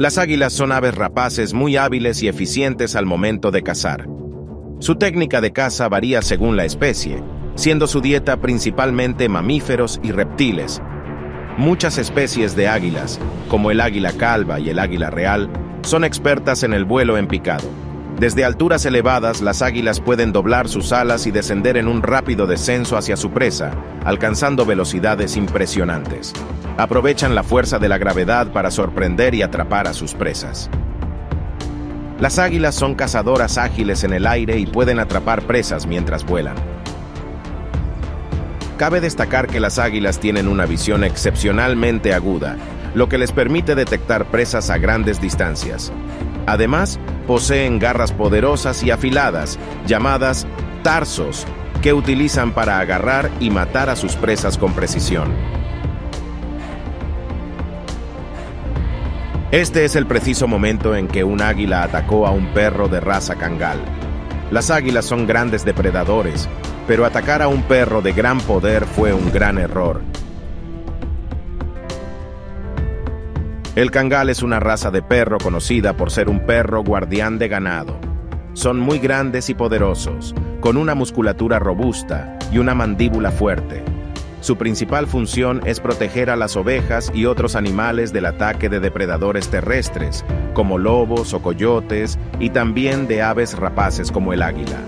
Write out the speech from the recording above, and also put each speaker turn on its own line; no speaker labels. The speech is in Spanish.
Las águilas son aves rapaces muy hábiles y eficientes al momento de cazar. Su técnica de caza varía según la especie, siendo su dieta principalmente mamíferos y reptiles. Muchas especies de águilas, como el águila calva y el águila real, son expertas en el vuelo en picado. Desde alturas elevadas, las águilas pueden doblar sus alas y descender en un rápido descenso hacia su presa, alcanzando velocidades impresionantes. Aprovechan la fuerza de la gravedad para sorprender y atrapar a sus presas. Las águilas son cazadoras ágiles en el aire y pueden atrapar presas mientras vuelan. Cabe destacar que las águilas tienen una visión excepcionalmente aguda, lo que les permite detectar presas a grandes distancias. Además, poseen garras poderosas y afiladas, llamadas tarsos, que utilizan para agarrar y matar a sus presas con precisión. Este es el preciso momento en que un águila atacó a un perro de raza cangal. Las águilas son grandes depredadores, pero atacar a un perro de gran poder fue un gran error. El cangal es una raza de perro conocida por ser un perro guardián de ganado. Son muy grandes y poderosos, con una musculatura robusta y una mandíbula fuerte. Su principal función es proteger a las ovejas y otros animales del ataque de depredadores terrestres, como lobos o coyotes, y también de aves rapaces como el águila.